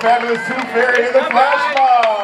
fabulous Tooth Fairy and the Flash Mob.